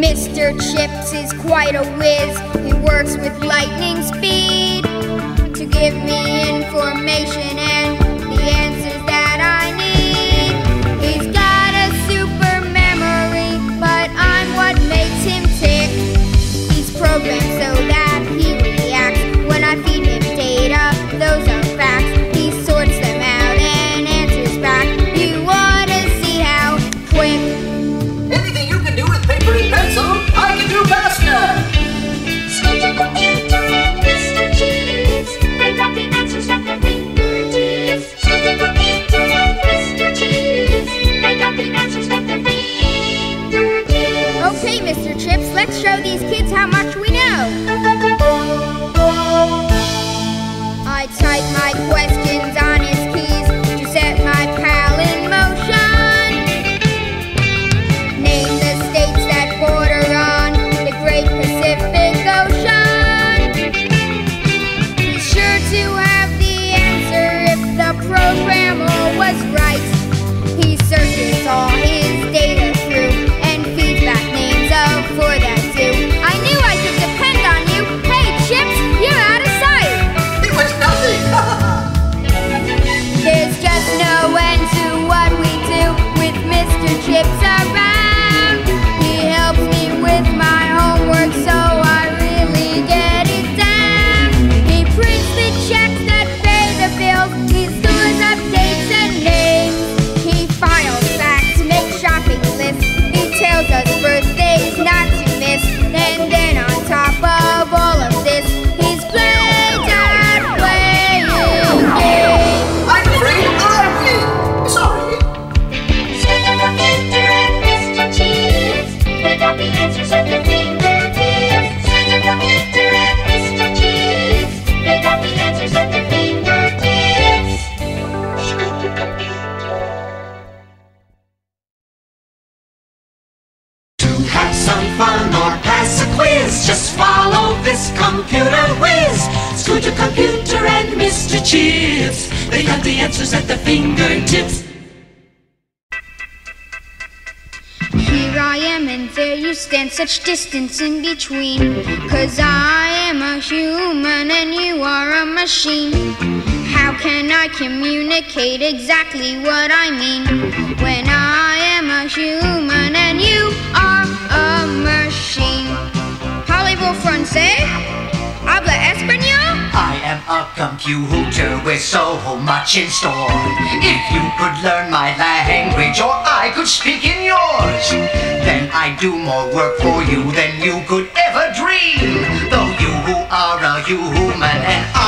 Mr. Chips is quite a whiz. He works with lightning speed to give me information Mr. Chips, let's show these kids how much we know. I type my questions computer whiz. Scooter Computer and Mr. Chips, they got the answers at their fingertips. Here I am and there you stand, such distance in between. Cause I am a human and you are a machine. How can I communicate exactly what I mean when I am a human and you are a machine? Parlez-vous français? A computer with so much in store. If you could learn my language or I could speak in yours, then I'd do more work for you than you could ever dream. Though you are a human and I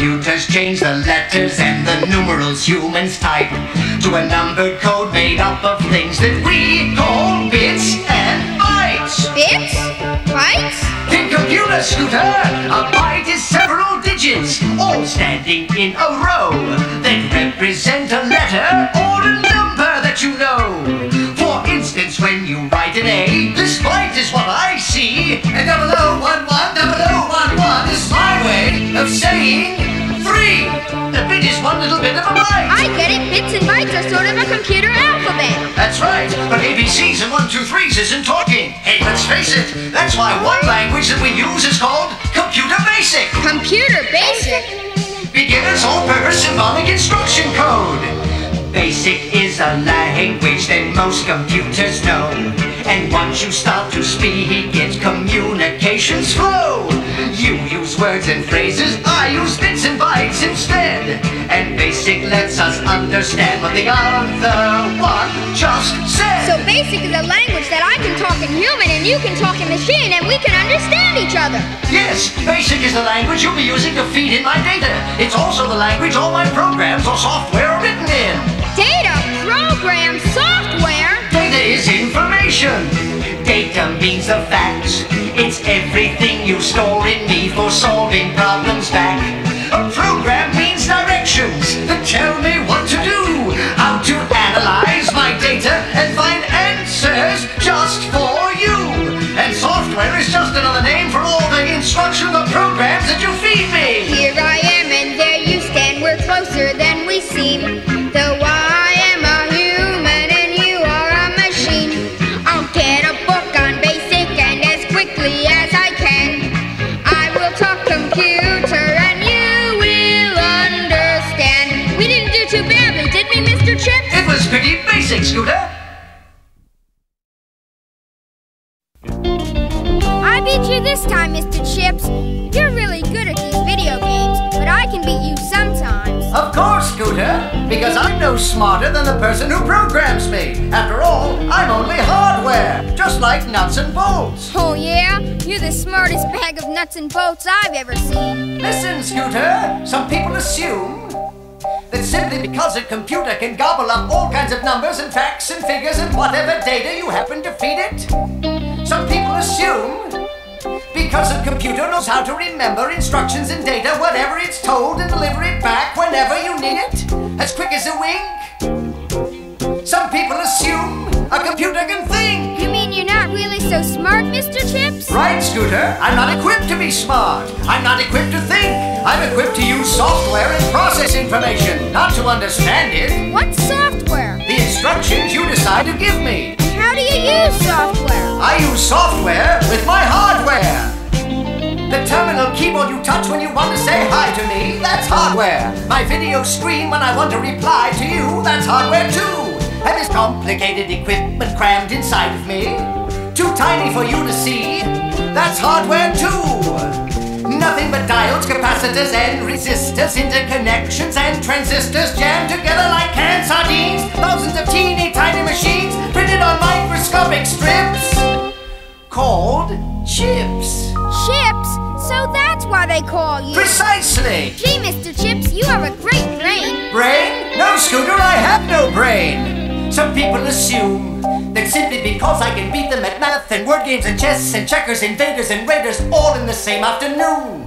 Computers change the letters and the numerals humans type to a numbered code made up of things that we call bits and bytes. Bits? Bytes? Think computer, Scooter. A byte is several digits, all standing in a row that represent a letter of saying three. A bit is one little bit of a byte. I get it. Bits and bytes are sort of a computer alphabet. That's right, but ABCs and one, two, threes isn't talking. Hey, let's face it, that's why one language that we use is called Computer Basic. Computer basic. Beginner's all-purpose symbolic instruction code. Basic is a language that most computers know. And once you start to speak it, communications flow. You use words and phrases, I use bits and bytes instead. And Basic lets us understand what the other one just said. So basic is a language that I can talk in human and you can talk in machine and we can understand each other. Yes, BASIC is the language you'll be using to feed in my data. It's also the language all my programs or software are written in. Data, program, software. Data is information. Data means the facts. It's everything you store in me for solving problems back. A program means directions that tell me what to do, how to analyze my data and find answers just for you. And software is just another name for all the Eh? I beat you this time, Mr. Chips. You're really good at these video games, but I can beat you sometimes. Of course, Scooter, because I'm no smarter than the person who programs me. After all, I'm only hardware, just like nuts and bolts. Oh, yeah? You're the smartest bag of nuts and bolts I've ever seen. Listen, Scooter, some people assume that simply because a computer can gobble up all kinds of numbers and facts and figures and whatever data you happen to feed it, some people assume because a computer knows how to remember instructions and data, whatever it's told, and deliver it back whenever you need it, as quick as a wink. So smart, Mr. Chips? Right, Scooter, I'm not equipped to be smart. I'm not equipped to think. I'm equipped to use software and process information, not to understand it. What software? The instructions you decide to give me. How do you use software? I use software with my hardware. The terminal keyboard you touch when you want to say hi to me, that's hardware. My video screen when I want to reply to you, that's hardware too. And this complicated equipment crammed inside of me, too tiny for you to see, that's hardware too. Nothing but diodes, capacitors, and resistors, interconnections and transistors jammed together like canned sardines. Thousands of teeny tiny machines printed on microscopic strips called chips. Chips? So that's why they call you. Precisely. Gee, Mr. Chips, you have a great brain. Brain? No, Scooter, I have no brain. Some people assume that simply because I can beat them at math and word games and chess and checkers, invaders and raiders all in the same afternoon.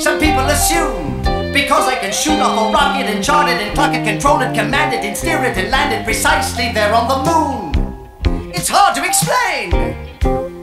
Some people assume because I can shoot off a rocket and chart it and clock it, control it, command it and steer it and land it precisely there on the moon. It's hard to explain.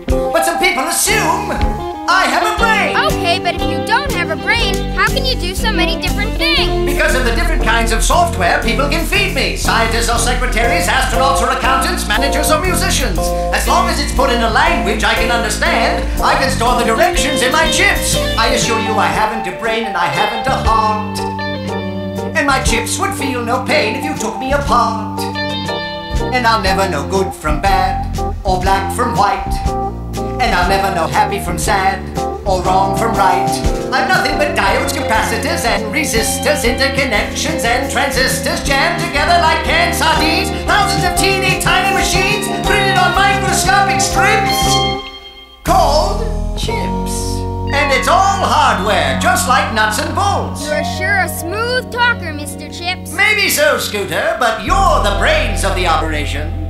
But some people assume I have a brain. Okay, but if you don't have a brain, how can you do so many different things? Because of the different kinds of software people can feed me. Scientists or secretaries, astronauts or accountants, managers or musicians. As long as it's put in a language I can understand, I can store the directions in my chips. I assure you I haven't a brain and I haven't a heart. And my chips would feel no pain if you took me apart. And I'll never know good from bad, or black from white. And I'll never know happy from sad, or wrong from right. I'm nothing but diodes, capacitors, and resistors, interconnections, and transistors jammed together like canned sardines. Thousands of teeny tiny machines printed on microscopic strips called chips. And it's all hardware, just like nuts and bolts. You're sure a smooth talker, Mr. Chips. Maybe so, Scooter, but you're the brains of the operation.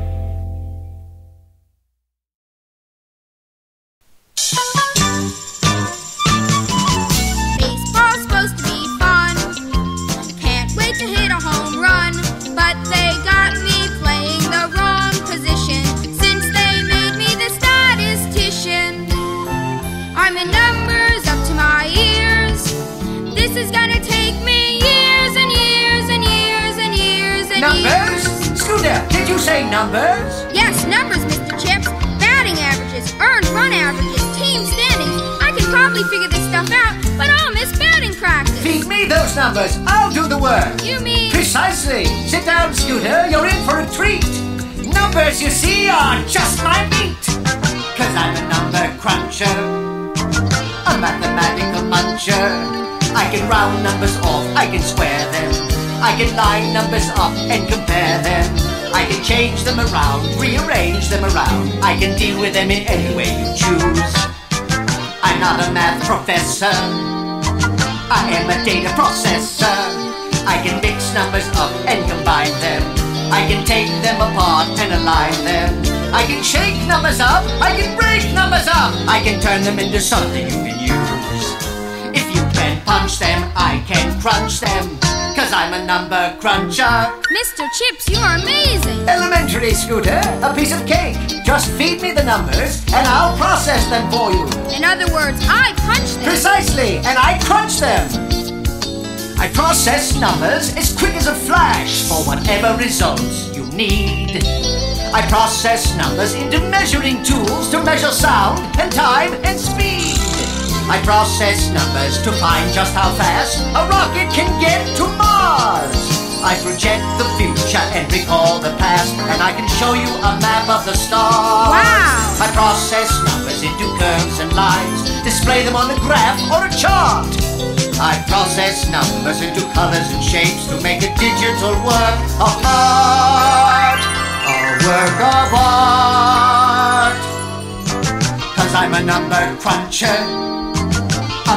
This is gonna take me years and years and years and years and Numbers? years. Scooter, did you say numbers? Yes, numbers, Mr. Chips. Batting averages, earned run averages, team standings. I can probably figure this stuff out, but I'll miss batting practice. Feed me those numbers. I'll do the work. You mean Precisely. Sit down, Scooter. You're in for a treat. Numbers, you see, are just my meat. Cause I'm a number cruncher. A mathematical muncher. I can round numbers off, I can square them. I can line numbers up and compare them. I can change them around, rearrange them around. I can deal with them in any way you choose. I'm not a math professor. I am a data processor. I can mix numbers up and combine them. I can take them apart and align them. I can shake numbers up. I can break numbers up. I can turn them into something you can use. Punch them, I can crunch them. Cause I'm a number cruncher. Mr. Chips, you are amazing. Elementary, Scooter. A piece of cake. Just feed me the numbers and I'll process them for you. In other words, I punched them. Precisely, and I crunch them. I process numbers as quick as a flash for whatever results you need. I process numbers into measuring tools to measure sound and time and speed. I process numbers to find just how fast a rocket can get to Mars. I project the future and recall the past, and I can show you a map of the stars. Wow. I process numbers into curves and lines, display them on a graph or a chart. I process numbers into colors and shapes to make a digital work of art. A work of art. Cause I'm a number cruncher,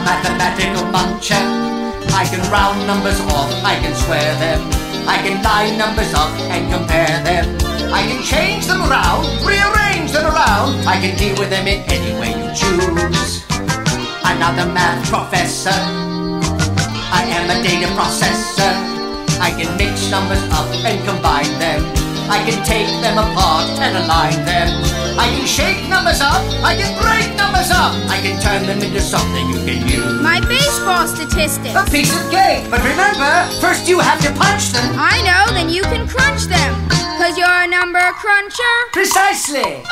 mathematical muncher. I can round numbers off, I can square them. I can line numbers up and compare them. I can change them around, rearrange them around. I can deal with them in any way you choose. Another math professor. I am a data processor. I can mix numbers up and combine them. I can take them apart and align them. I can shake numbers up. I can break numbers up. I can turn them into something you can use. My baseball statistics. A piece of cake. But remember, first you have to punch them. I know, then you can crunch them. Cause you're a number cruncher. Precisely.